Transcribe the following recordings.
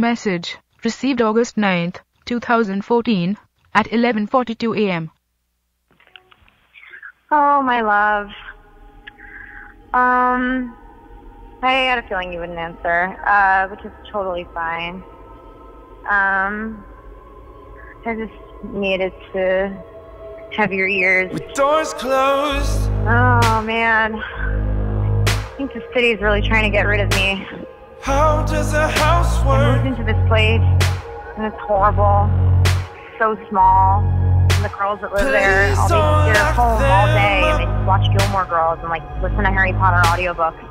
Message received August 9th, 2014 at 11:42 a.m. Oh, my love. Um, I had a feeling you wouldn't answer, uh, which is totally fine. Um, I just needed to have your ears. With doors closed. Oh, man. I think the city's really trying to get rid of me. How does a house work? I moved into this place, and it's horrible. So small. And the girls that live there, all they sit at home all day and they just watch Gilmore Girls and like listen to Harry Potter audiobooks.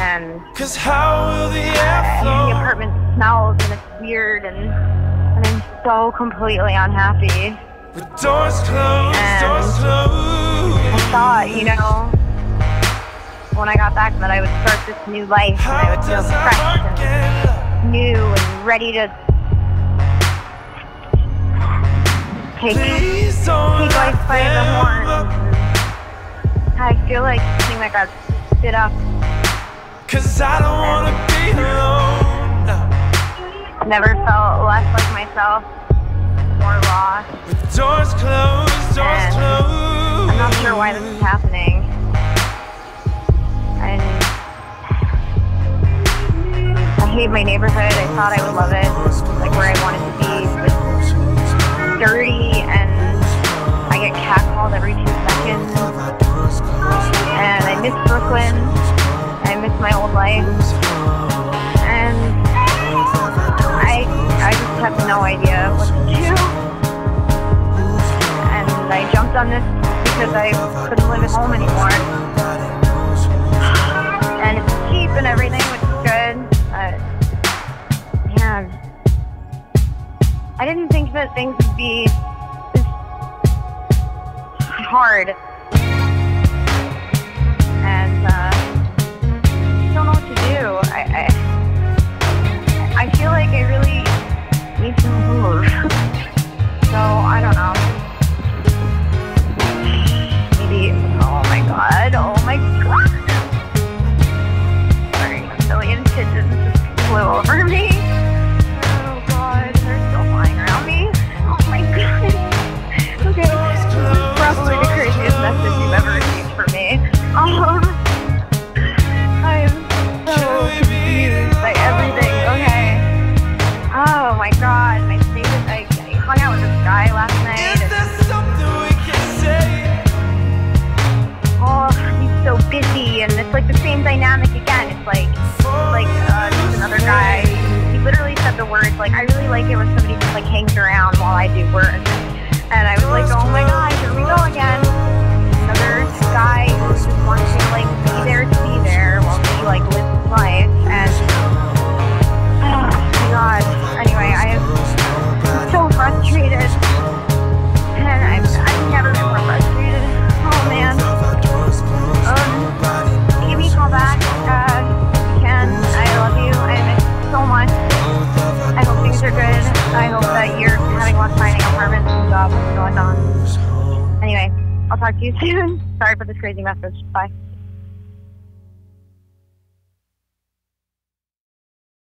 And Cause how will the air and the apartment smells and it's weird and, and I'm so completely unhappy. With doors closed, And- doors closed. I thought, you know, when I got back that I would start this new life and I would feel fresh and new and ready to take take life by the horns. I feel like something that got spit up. Cause I don't wanna be alone. Never felt less like myself, more lost. With doors closed, doors And closed. I'm not sure why this is happening. My neighborhood. I thought I would love it, like where I wanted to be. It's dirty and I get catcalled every two seconds. And I miss Brooklyn. I miss my old life. And I I just have no idea what to do. And I jumped on this because I couldn't live at home anymore. And it's cheap and everything, I didn't think that things would be this hard. And it's like the same dynamic again. It's like, like uh, another guy. He literally said the words like, "I really like it when somebody just like hangs around while I do work." And I was like, "Oh my god, That you're having luck finding apartments and jobs going on. Anyway, I'll talk to you soon. Sorry for this crazy message. Bye.